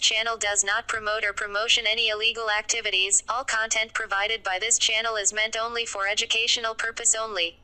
channel does not promote or promotion any illegal activities. All content provided by this channel is meant only for educational purpose only.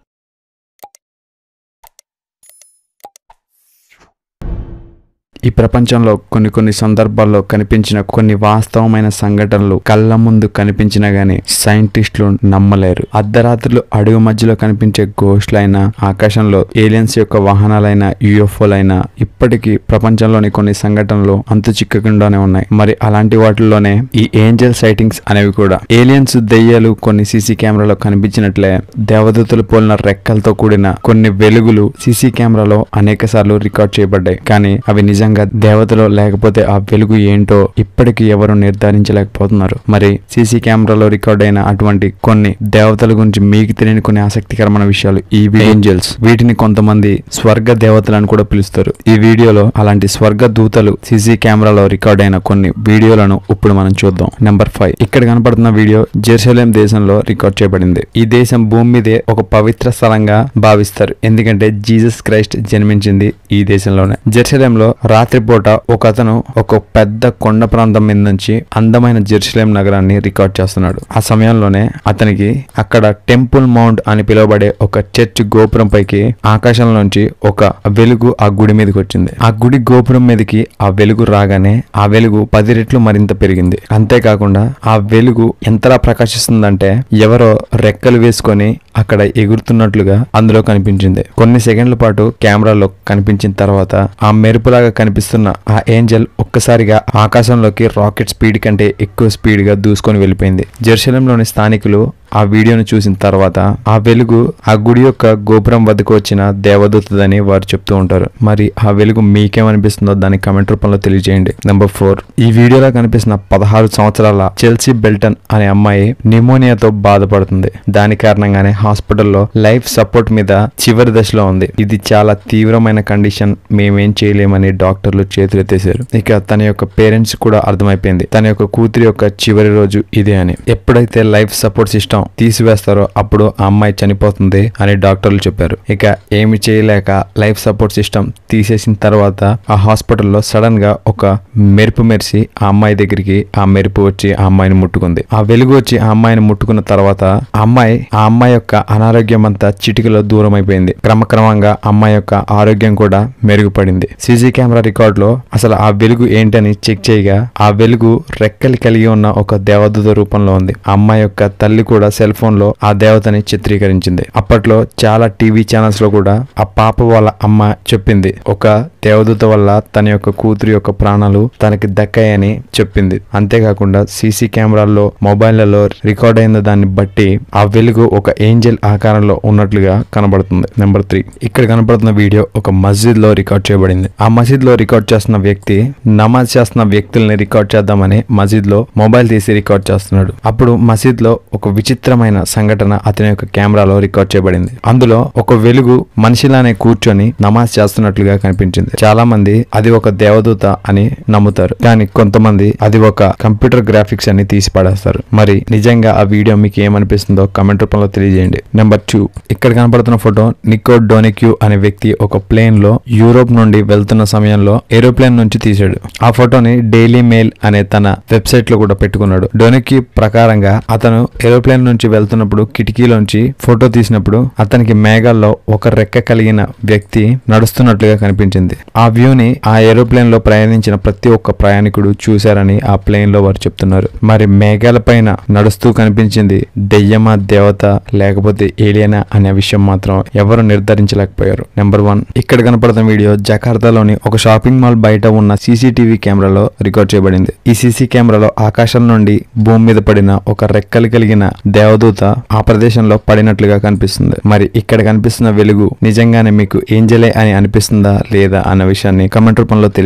ఈ ప్రపంచంలో కొన్ని కొన్ని సందర్భాల్లో కనిపించిన కొన్ని వాస్తవమైన సంఘటనలు కళ్ళ ముందు కనిపించినా గానీ సైంటిస్టులు నమ్మలేరు. అర్ధరాత్రులు అడుగు మధ్యలో కనిపించే గోష్లైనా ఆకాశంలో ఏలియన్స్ యొక్క వాహనాలైన యుఎఫ్ఓలైనా ఇప్పటికీ ప్రపంచంలోని కొన్ని సంఘటనలు అంతు చిక్కకుండానే ఉన్నాయి. మరి అలాంటి వాటిల్లోనే ఈ ఏంజల్ సైటింగ్స్ అనేవి కూడా. ఏలియన్స్ దెయ్యాలు కొన్ని సీసీ కెమెరాలో కనిపించినట్లే దేవదూతలు పోలిన రెక్కలతో కూడిన కొన్ని వెలుగులు సీసీ కెమెరాలో అనేక సార్లు రికార్డ్ చేయబడ్డాయి. కానీ అవి నిజంగా దేవతలో లేకపోతే ఆ వెలుగు ఏంటో ఇప్పటికీ ఎవరు నిర్ధారించలేకపోతున్నారు. మరి సీసీ కెమెరాలో రికార్డ్ అయిన అటువంటి కొన్ని దేవతల గురించి మీకు తెలియని కొన్ని ఆసక్తికరమైన విషయాలు ఈ ఏంజల్స్. వీటిని కొంతమంది స్వర్గ దేవతలు అని కూడా పిలుస్తారు. ఈ వీడియోలో అలాంటి స్వర్గ దూతలు సీసీ కెమెరాలో రికార్డ్ అయిన కొన్ని వీడియోలను ఇప్పుడు మనం చూద్దాం. నెంబర్ ఫైవ్ ఇక్కడ కనపడుతున్న వీడియో జెరూసలేం దేశంలో రికార్డ్ చేయబడింది. ఈ దేశం భూమి మీదే ఒక పవిత్ర స్థలంగా భావిస్తారు. ఎందుకంటే జీసస్ క్రైస్ట్ జన్మించింది ఈ దేశంలోనే. జెరూసలేంలో రాత్రిపూట ఒక అతను ఒక పెద్ద కొండ ప్రాంతం మీద నుంచి అందమైన జెరూసలేం నగరాన్ని రికార్డ్ చేస్తున్నాడు. ఆ సమయంలోనే అతనికి అక్కడ టెంపుల్ మౌంట్ అని పిలువబడే ఒక చర్చ్ గోపురం పైకి ఆకాశంలోంచి ఒక వెలుగు ఆ గుడి మీదకి వచ్చింది. ఆ గుడి గోపురం మీదకి ఆ వెలుగు రాగానే ఆ వెలుగు పది రెట్లు మరింత పెరిగింది. అంతేకాకుండా ఆ వెలుగు ఎంతలా ప్రకాశిస్తుందంటే ఎవరో రెక్కలు వేసుకొని అక్కడ ఎగురుతున్నట్లుగా అందులో కనిపించింది. కొన్ని సెకండ్ల పాటు కెమెరాలో కనిపించిన తర్వాత ఆ మెరుపులాగా కనిపిస్తున్న ఆ ఏంజల్ ఒక్కసారిగా ఆకాశంలోకి రాకెట్ స్పీడ్ కంటే ఎక్కువ స్పీడ్గా దూసుకొని వెళ్ళిపోయింది. జెరూసలంలోని స్థానికులు ఆ వీడియోను చూసిన తర్వాత ఆ వెలుగు ఆ గుడి యొక్క గోపురం వద్దకు వచ్చిన దేవదూతదని వారు చెప్తూ ఉంటారు. మరి ఆ వెలుగు మీకేమనిపిస్తుందో దాని కమెంట్ రూపంలో తెలియజేయండి. నెంబర్ ఫోర్ ఈ వీడియోలో కనిపిస్తున్న పదహారు సంవత్సరాల చెల్సీ బెల్టన్ అనే అమ్మాయి నిమోనియాతో బాధపడుతుంది. దాని కారణంగానే హాస్పిటల్లో లైఫ్ సపోర్ట్ మీద చివరి దశలో ఉంది. ఇది చాలా తీవ్రమైన కండిషన్. మేమేం చేయలేమని డాక్టర్లు చేతులెత్తేశారు. ఇక తన యొక్క పేరెంట్స్ కూడా అర్థమైపోయింది. తన యొక్క కూతురి యొక్క చివరి రోజు ఇదే అని. ఎప్పుడైతే లైఫ్ సపోర్ట్ సిస్టమ్ తీసివేస్తారో అప్పుడు ఆ అమ్మాయి చనిపోతుంది అని డాక్టర్లు చెప్పారు. ఇక ఏమి చేయలేక లైఫ్ సపోర్ట్ సిస్టమ్ తీసేసిన తర్వాత ఆ హాస్పిటల్లో సడన్గా ఒక మెరుపు మెరిసి ఆ అమ్మాయి దగ్గరికి ఆ మెరుపు వచ్చి ఆ అమ్మాయిని ముట్టుకుంది. ఆ వెలుగు వచ్చి ఆ అమ్మాయిని ముట్టుకున్న తర్వాత ఆ అమ్మాయి ఆ అమ్మాయి యొక్క అనారోగ్యం అంతా చిటికలో దూరం అయిపోయింది క్రమక్రమంగా అమ్మాయి యొక్క ఆరోగ్యం కూడా మెరుగుపడింది. సీసీ కెమెరా రికార్డ్లో అసలు ఆ వెలుగు ఏంటని చెక్ చేయగా ఆ వెలుగు రెక్కలు కలిగి ఉన్న ఒక దేవదూత రూపంలో ఉంది. ఆ అమ్మాయి యొక్క తల్లి కూడా సెల్ ఫోన్లో ఆ దేవతని చిత్రీకరించింది. అప్పట్లో చాలా టీవీ ఛానల్స్లో కూడా ఆ పాప వాళ్ళ అమ్మ చెప్పింది. ఒక దేవదూత వల్ల తన యొక్క కూతురు యొక్క ప్రాణాలు తనకి దక్కాయని చెప్పింది. అంతేకాకుండా సీసీ కెమెరాల్లో మొబైల్లలో రికార్డ్ అయిన దాన్ని బట్టి ఆ వెలుగు ఒక ఏంజల్ ఆకారంలో ఉన్నట్లుగా కనబడుతుంది. Number three. ఇక్కడ కనబడుతున్న వీడియో ఒక మస్జిద్లో రికార్డ్ చేయబడింది. ఆ మసీద్లో రికార్డ్ చేస్తున్న వ్యక్తి నమాజ్ చేస్తున్న వ్యక్తుల్ని రికార్డ్ చేద్దామని మసీద్లో మొబైల్ తీసి రికార్డ్ చేస్తున్నాడు. అప్పుడు మసీద్లో ఒక విచిత్రమైన సంఘటన అతని యొక్క కెమెరాలో రికార్డ్ చేయబడింది. అందులో ఒక వెలుగు మనిషిలానే కూర్చొని నమాజ్ చేస్తున్నట్లుగా కనిపించింది. చాలా మంది అది ఒక దేవదూత అని నమ్ముతారు. కానీ కొంతమంది అది ఒక కంప్యూటర్ గ్రాఫిక్స్ అని తీసి పడేస్తారు. మరి నిజంగా ఆ వీడియో మీకు ఏమనిపిస్తుందో కమెంట్ రూపంలో తెలియజేయండి. నెంబర్ టూ ఇక్కడ కనపడుతున్న ఫోటో నికో డోనిక్యూ అనే వ్యక్తి ఒక ప్లేన్లో యూరోప్ నుండి వెళ్తున్న సమయంలో ఏరోప్లేన్ నుంచి తీశాడు. ఆ ఫోటోని డైలీ మెయిల్ అనే తన వెబ్సైట్లో కూడా పెట్టుకున్నాడు. డోనిక్యూ ప్రకారంగా అతను ఏరోప్లేన్ నుంచి వెళ్తున్నప్పుడు కిటికీలోంచి ఫోటో తీసినప్పుడు అతనికి మేఘాల్లో ఒక రెక్క కలిగిన వ్యక్తి నడుస్తున్నట్లుగా కనిపించింది. ఆ వ్యూని ఆ ఏరోప్లేన్లో ప్రయాణించిన ప్రతి ఒక్క ప్రయాణికుడు చూశారని ఆ ప్లేన్లో వారు చెప్తున్నారు. మరి మేఘాల పైన నడుస్తూ కనిపించింది దెయ్యమా దేవత లేకపోతే ఏలియనా అనే విషయం మాత్రం ఎవరు నిర్ధారించలేకపోయారు. Number one. ఇక్కడ కనపడుతున్న వీడియో జకార్తాలోని ఒక షాపింగ్ మాల్ బయట ఉన్న సీసీటీవీ కెమెరాలో రికార్డ్ చేయబడింది. ఈ సీసీ కెమెరాలో ఆకాశం నుండి భూమి మీద పడిన ఒక రెక్కలు కలిగిన దేవదూత ఆ ప్రదేశంలో పడినట్లుగా కనిపిస్తుంది. మరి ఇక్కడ కనిపిస్తున్న వెలుగు నిజంగానే మీకు ఏంజలే అని అనిపిస్తుందా లేదా అన్న విషయాన్ని కమెంట్ రూపంలో తెలియ